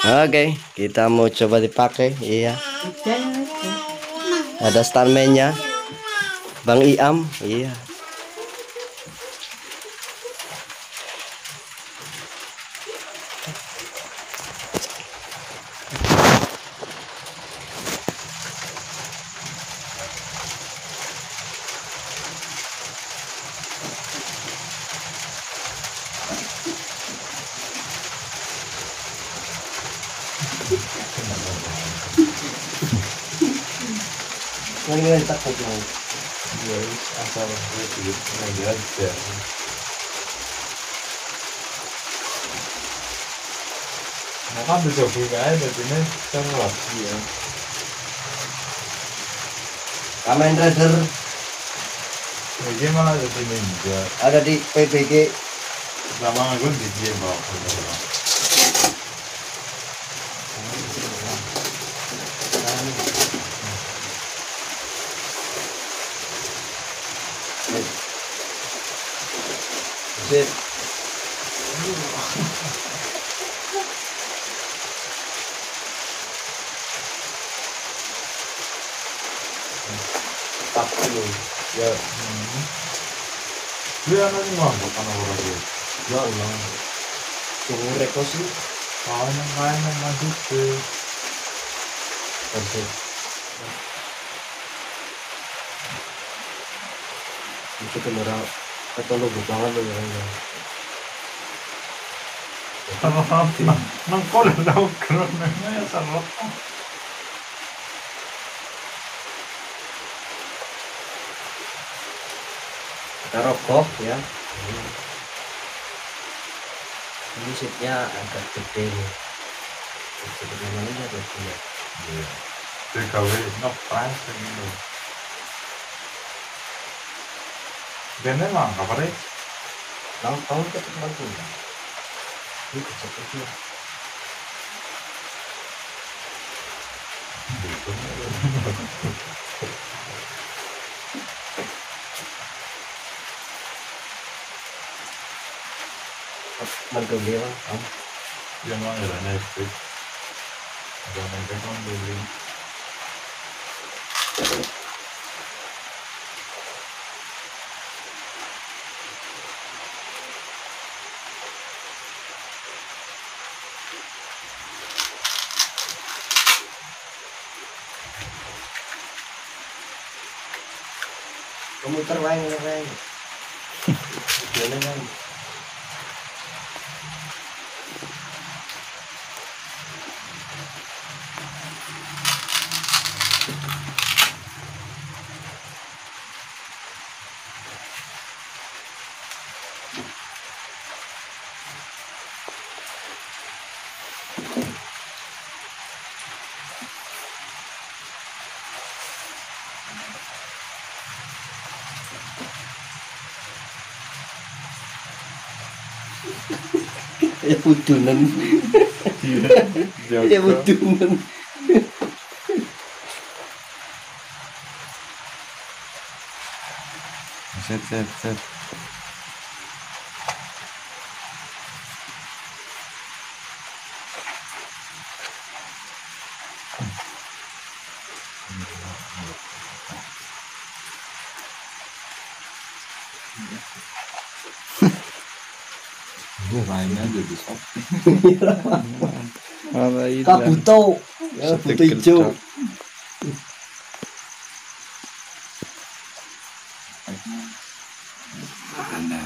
Oke, kita mau coba dipakai. Iya. Ada stuntman-nya. Bang Iam. Iya. Ngayon takot. Yes, asal sedikit mengajar. Maka bisa buka. Kamen Rider malah jadi ninja. ada di PPG. Sama aku di dia bawa. Sip. Tak dulu. Ya. Dia nanti ngambek kan orang dia. Ya Allah. Tunggu reko sih. Kawan yang lain yang masuk ke. Oke. Itu atau lo banget lo ya. Nang kau udah tahu kerennya ya sarap. Kita rokok ya. Ini seatnya agak gede nih. Sebenarnya ya gede. Iya. TKW ngepres ini. Gini lah, apa deh? Lang tahun ke tempat tuh. Ini kecil Mantap dia bang. Yang mana ada Netflix? Ada Netflix kan beli. हम उतरवाएँगे लगाएँगे Ya budunan. Ya budunan. Set set set. Google'nya jadi sok. Kaputo, ya, putih hijau. Mana?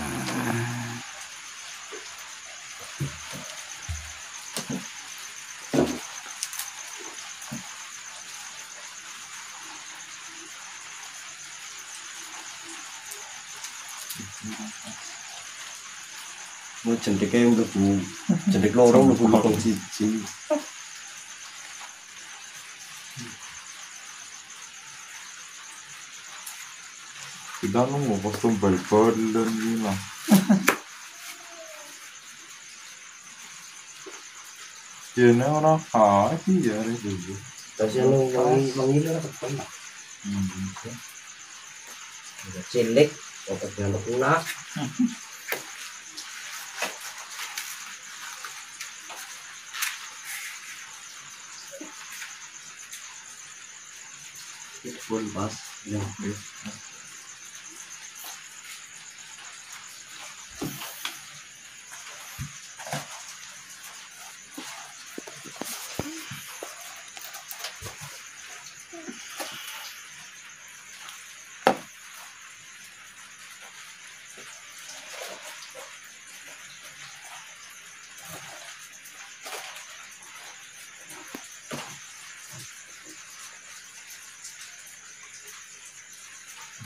Thank you. Mau jendeknya yang lebu, jendek lorong lebu lorong siji. Kita nunggu kostum bal-bal dan gila. Ya ini orang haji ya itu. Terus yang wangi wangi lah ketemu. Hmm. Udah cilik, lunak. successful bus journey.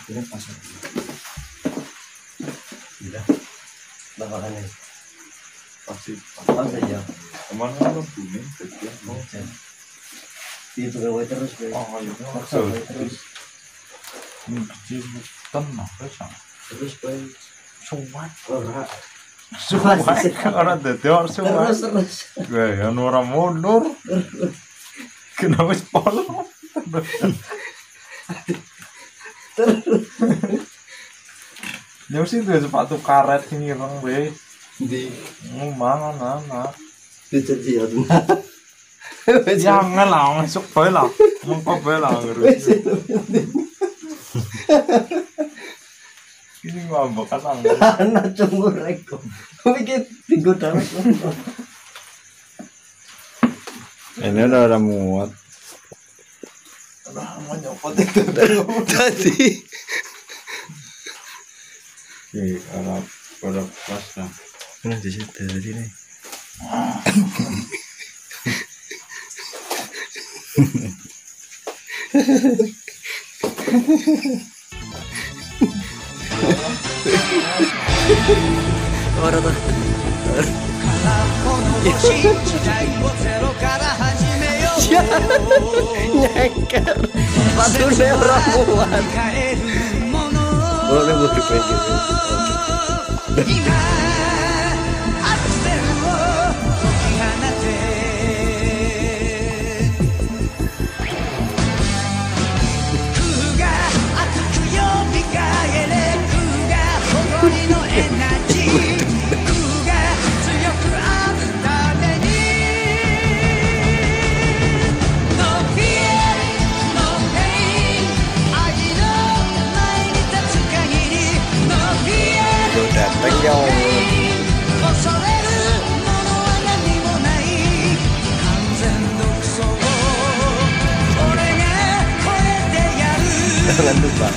Akhirnya pasar Iya. bakalan ini Pasti. pas aja Ke mana lo kuning? Kecil. Oh. di pegawai terus gue Oh, iya. paksa gue terus Ini kecil. Tenang, bisa. terus gue Sumat. ora Sumat. Orang dadi orang sumat. terus terus Gue ya ora mundur. Kena wis Ya sih tuh sepatu karet ini reng be. di Ngomong anak. di jadi Jangan lah, masuk bae lah. Mengko bae lah. Ini ngambek kan anak cunggur reko mikir tinggal dalam Ini udah ada muat. Aduh, mau nyopot itu. Tadi. Oke, Arab, Arab pas lah. Nah, di situ tadi nih. Orang tuh. 時代をゼロから始 aja nyengker patungnya orang muat boleh gue やる Jangan lupa.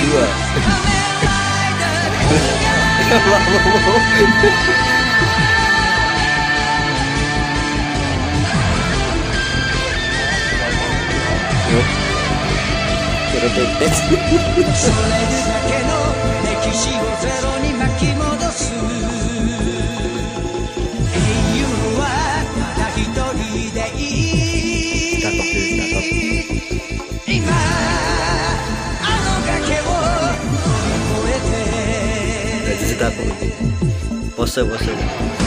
Dua. 歴史をゼロに巻き戻す英雄はた一人でいい今あの崖を乗り越えて「ボセボセボセ